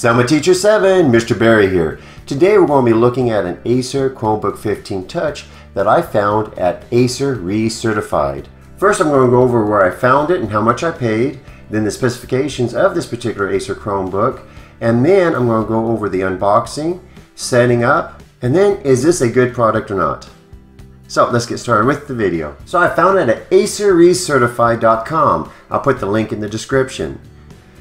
Selma Teacher 7, Mr. Barry here. Today we're going to be looking at an Acer Chromebook 15 Touch that I found at Acer Recertified. First I'm going to go over where I found it and how much I paid, then the specifications of this particular Acer Chromebook, and then I'm going to go over the unboxing, setting up, and then is this a good product or not? So let's get started with the video. So I found it at acerrecertified.com. I'll put the link in the description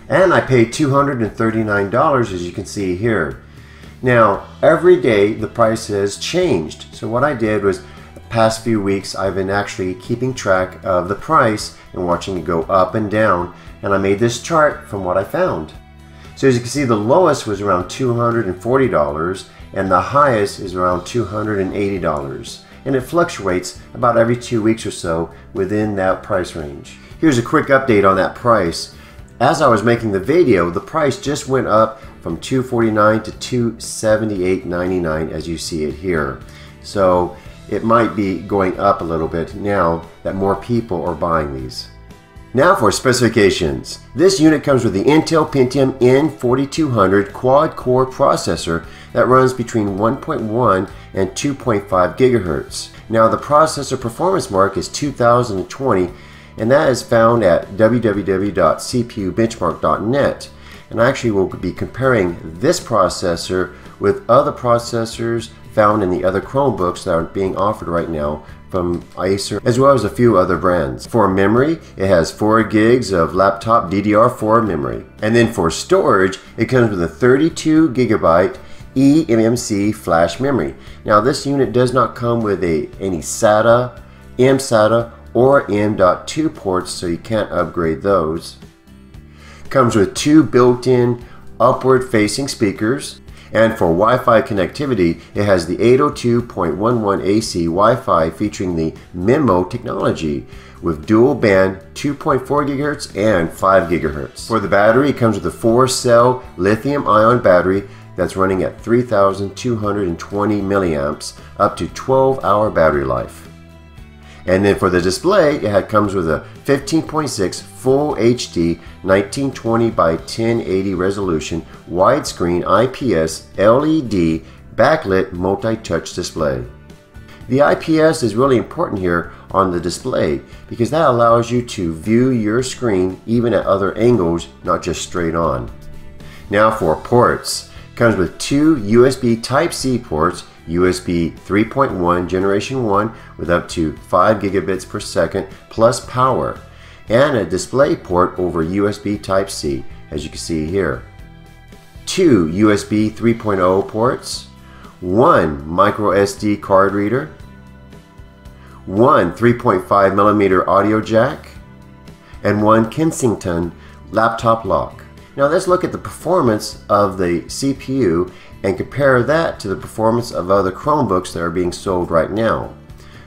and I paid $239 as you can see here. Now every day the price has changed so what I did was the past few weeks I've been actually keeping track of the price and watching it go up and down and I made this chart from what I found. So as you can see the lowest was around $240 and the highest is around $280 and it fluctuates about every two weeks or so within that price range. Here's a quick update on that price. As I was making the video, the price just went up from 249 to 278.99 as you see it here. So it might be going up a little bit now that more people are buying these. Now for specifications. This unit comes with the Intel Pentium N4200 quad-core processor that runs between 1.1 and 2.5 gigahertz. Now the processor performance mark is 2020 and that is found at www.cpubenchmark.net. And I actually will be comparing this processor with other processors found in the other Chromebooks that are being offered right now from Acer, as well as a few other brands. For memory, it has 4 gigs of laptop DDR4 memory. And then for storage, it comes with a 32 gigabyte eMMC flash memory. Now this unit does not come with a any SATA, mSATA, or M.2 ports so you can't upgrade those. Comes with two built-in upward facing speakers and for Wi-Fi connectivity it has the 802.11 AC Wi-Fi featuring the MIMO technology with dual band 2.4 GHz and 5 GHz. For the battery it comes with a 4 cell lithium ion battery that's running at 3220 milliamps up to 12 hour battery life. And then for the display, it comes with a 15.6 Full HD 1920 by 1080 resolution widescreen IPS LED backlit multi-touch display. The IPS is really important here on the display because that allows you to view your screen even at other angles, not just straight on. Now for ports. Comes with two USB Type-C ports USB 3.1 Generation 1 with up to 5 gigabits per second plus power, and a display port over USB Type-C, as you can see here. Two USB 3.0 ports, one micro SD card reader, one 3.5 millimeter audio jack, and one Kensington laptop lock. Now let's look at the performance of the CPU and compare that to the performance of other Chromebooks that are being sold right now.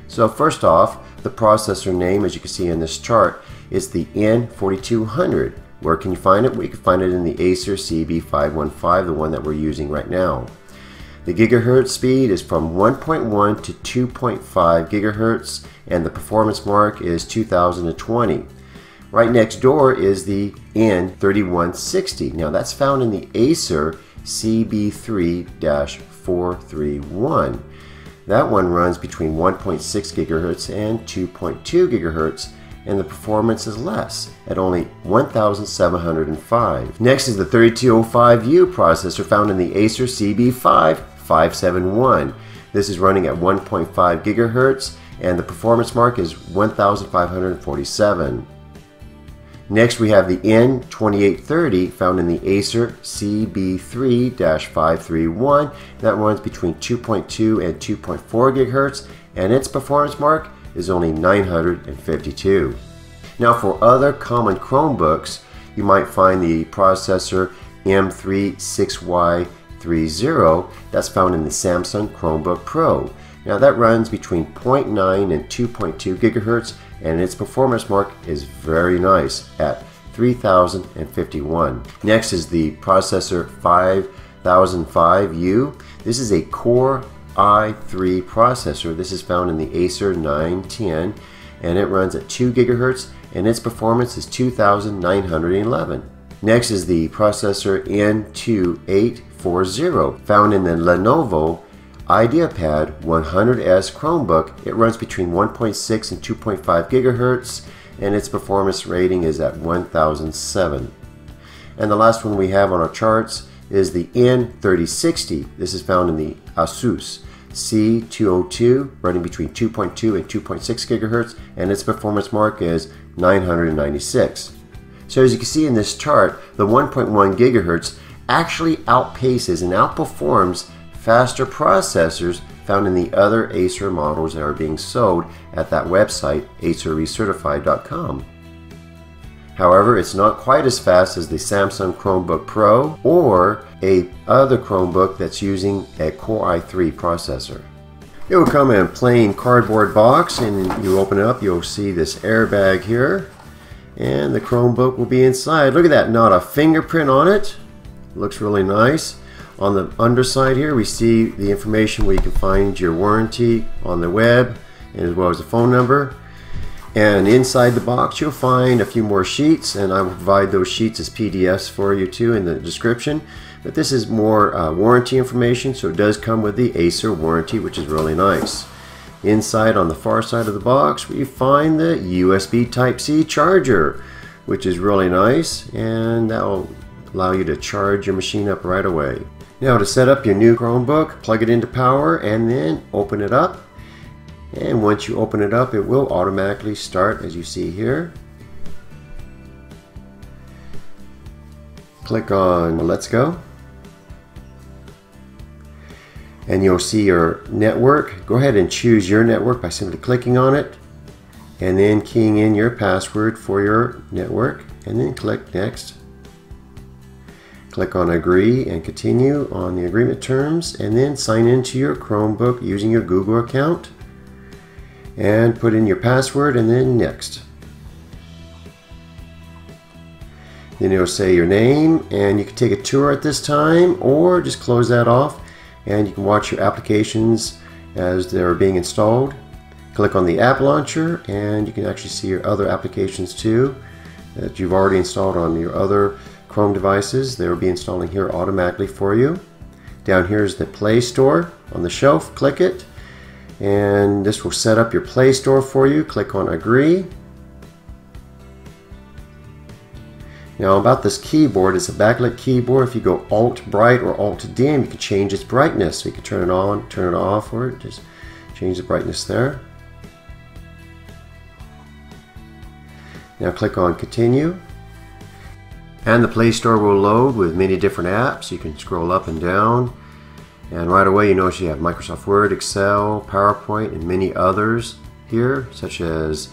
So first off, the processor name, as you can see in this chart, is the N4200. Where can you find it? We can find it in the Acer CB515, the one that we're using right now. The gigahertz speed is from 1.1 to 2.5 gigahertz, and the performance mark is 2020. Right next door is the N3160. Now that's found in the Acer CB3-431. That one runs between 1.6 gigahertz and 2.2 gigahertz and the performance is less at only 1705. Next is the 3205U processor found in the Acer CB5 571. This is running at 1.5 gigahertz and the performance mark is 1547. Next we have the N2830 found in the Acer CB3-531 that runs between 2.2 and 2.4 GHz and its performance mark is only 952. Now for other common Chromebooks you might find the processor M36Y30 that's found in the Samsung Chromebook Pro. Now that runs between 0.9 and 2.2 gigahertz and its performance mark is very nice at 3051. Next is the processor 5005U. This is a Core i3 processor. This is found in the Acer 910 and it runs at 2 gigahertz and its performance is 2911. Next is the processor N2840 found in the Lenovo IdeaPad 100S Chromebook. It runs between 1.6 and 2.5 gigahertz and its performance rating is at 1007. And the last one we have on our charts is the N3060. This is found in the Asus C202 running between 2.2 and 2.6 gigahertz and its performance mark is 996. So as you can see in this chart, the 1.1 gigahertz actually outpaces and outperforms faster processors found in the other Acer models that are being sold at that website, acerrecertified.com. However, it's not quite as fast as the Samsung Chromebook Pro or a other Chromebook that's using a Core i3 processor. It will come in a plain cardboard box and you open it up, you'll see this airbag here and the Chromebook will be inside. Look at that, not a fingerprint on it. Looks really nice. On the underside here, we see the information where you can find your warranty on the web, as well as a phone number. And inside the box, you'll find a few more sheets, and I will provide those sheets as PDFs for you too in the description. But this is more uh, warranty information, so it does come with the Acer warranty, which is really nice. Inside on the far side of the box, we find the USB Type-C charger, which is really nice, and that will allow you to charge your machine up right away. Now to set up your new Chromebook, plug it into power and then open it up. And once you open it up, it will automatically start as you see here. Click on Let's Go. And you'll see your network. Go ahead and choose your network by simply clicking on it and then keying in your password for your network and then click Next. Click on agree and continue on the agreement terms and then sign into your Chromebook using your Google account and put in your password and then next. Then it'll say your name and you can take a tour at this time or just close that off and you can watch your applications as they're being installed. Click on the app launcher and you can actually see your other applications too that you've already installed on your other Chrome devices. They will be installing here automatically for you. Down here is the Play Store on the shelf. Click it and this will set up your Play Store for you. Click on Agree. Now about this keyboard, it's a backlit keyboard. If you go Alt Bright or Alt Dim, you can change its brightness. So you can turn it on, turn it off, or just change the brightness there. Now click on Continue. And the Play Store will load with many different apps. You can scroll up and down. And right away you notice you have Microsoft Word, Excel, PowerPoint, and many others here, such as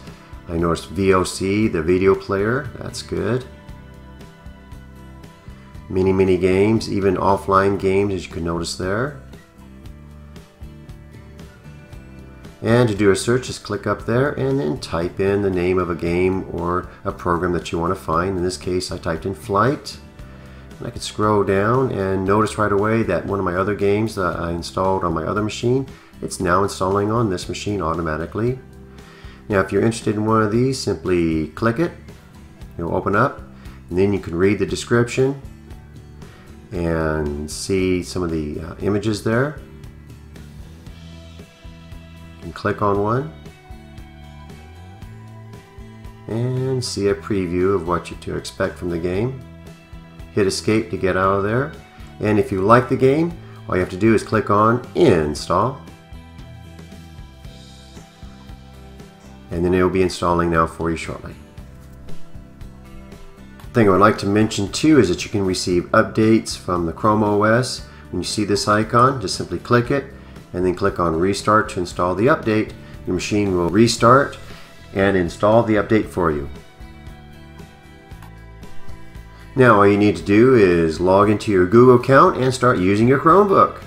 I noticed VLC, the video player. That's good. Many, many games, even offline games as you can notice there. And to do a search, just click up there and then type in the name of a game or a program that you want to find. In this case, I typed in Flight. And I can scroll down and notice right away that one of my other games that I installed on my other machine, it's now installing on this machine automatically. Now, if you're interested in one of these, simply click it. It'll open up. And then you can read the description and see some of the uh, images there click on one and see a preview of what you to expect from the game. Hit escape to get out of there. And if you like the game, all you have to do is click on install. And then it will be installing now for you shortly. The thing I would like to mention too is that you can receive updates from the Chrome OS. When you see this icon, just simply click it and then click on restart to install the update. Your machine will restart and install the update for you. Now all you need to do is log into your Google account and start using your Chromebook.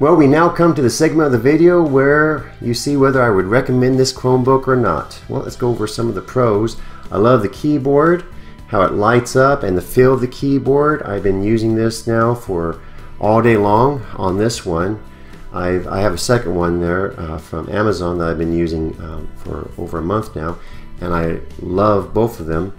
Well, we now come to the segment of the video where you see whether I would recommend this Chromebook or not. Well, let's go over some of the pros. I love the keyboard, how it lights up, and the feel of the keyboard. I've been using this now for all day long on this one. I've, I have a second one there uh, from Amazon that I've been using um, for over a month now, and I love both of them.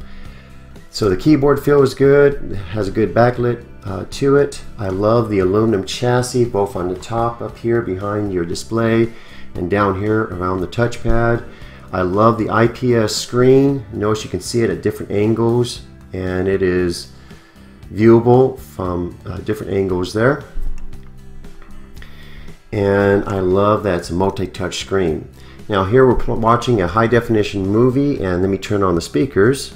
So the keyboard feels good, has a good backlit uh, to it. I love the aluminum chassis both on the top up here behind your display and down here around the touchpad. I love the IPS screen. Notice you can see it at different angles and it is viewable from uh, different angles there. And I love that it's a multi-touch screen. Now here we're watching a high definition movie and let me turn on the speakers.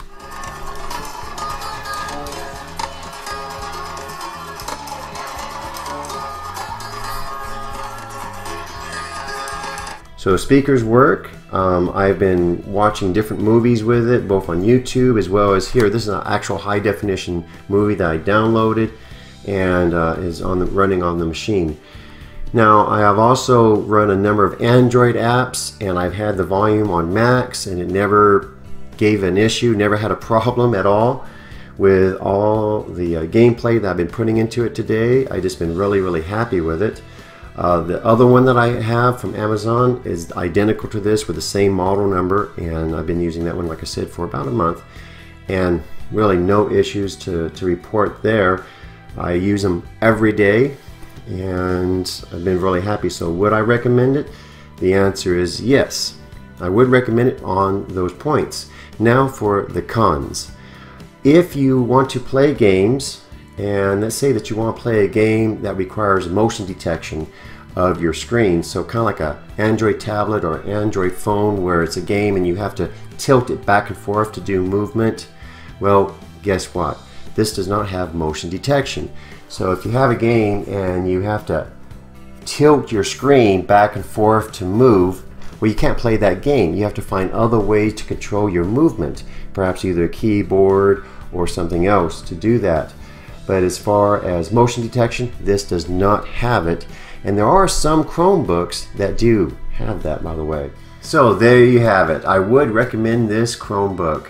So speakers work. Um, I've been watching different movies with it, both on YouTube as well as here. This is an actual high definition movie that I downloaded and uh, is on the, running on the machine. Now I have also run a number of Android apps and I've had the volume on max and it never gave an issue, never had a problem at all with all the uh, gameplay that I've been putting into it today. I just been really really happy with it. Uh, the other one that I have from Amazon is identical to this with the same model number and I've been using that one like I said for about a month and really no issues to, to report there. I use them every day and I've been really happy. So would I recommend it? The answer is yes. I would recommend it on those points. Now for the cons. If you want to play games and let's say that you want to play a game that requires motion detection of your screen so kind of like a Android tablet or Android phone where it's a game and you have to tilt it back and forth to do movement well guess what this does not have motion detection so if you have a game and you have to tilt your screen back and forth to move well you can't play that game you have to find other ways to control your movement perhaps either a keyboard or something else to do that but as far as motion detection, this does not have it. And there are some Chromebooks that do have that, by the way. So there you have it. I would recommend this Chromebook.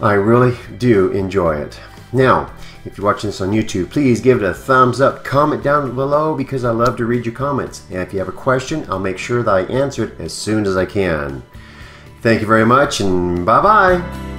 I really do enjoy it. Now, if you're watching this on YouTube, please give it a thumbs up, comment down below because I love to read your comments. And if you have a question, I'll make sure that I answer it as soon as I can. Thank you very much and bye-bye.